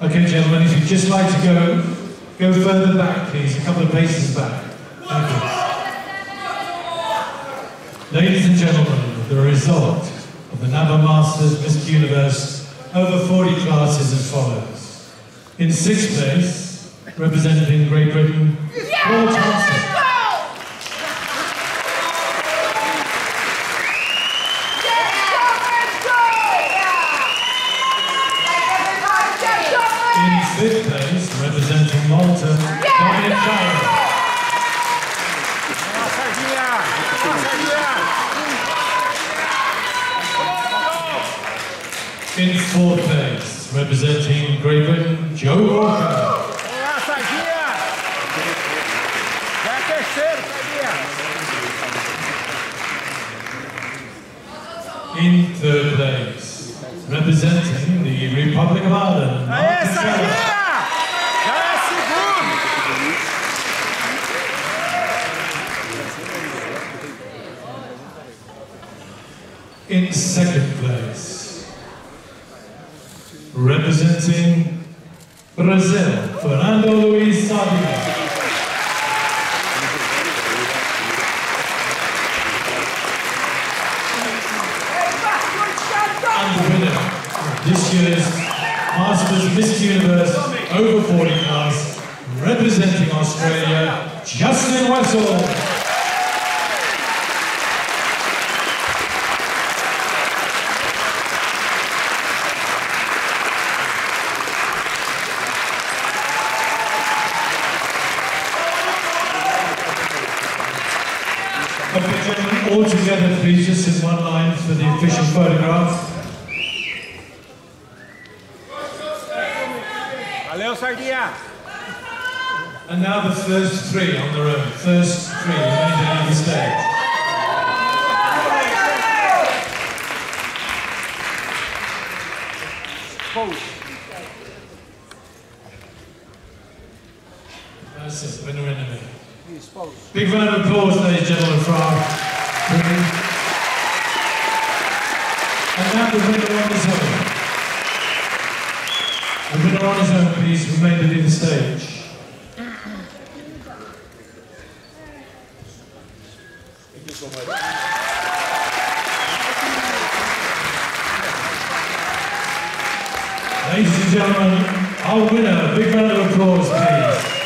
Okay, gentlemen, if you'd just like to go, go further back, please, a couple of paces back. Ladies and gentlemen, the result of the NABBA Masters Miss Universe over 40 classes as follows. In sixth place, representing Great Britain, Paul Thomson. Fifth place, representing Malta, Dominic Schieda. In fourth place, representing Great Britain, Joe Walker. Olá, Sardinha! Já é terceiro, Sardinha! In third place, representing the Republic of Ireland, Aê, Mark Sardinha! Kinsella. Já é! In second place, representing Brazil, Fernando Luiz Sardinha. And the winner of this year's Masters of Miss Universe over 40 class, representing Australia, Justin Wessel. All together, please, just in one line for the official photograph. Valeu, Sardinha! And now the first three on their own. First three remaining on the stage. That's it, winner enemy. Big round of applause, ladies and gentlemen, for our. And now the winner on his own. The his own, please, to leave the stage. Thank you so much. Ladies and gentlemen, our winner, big round of applause, please.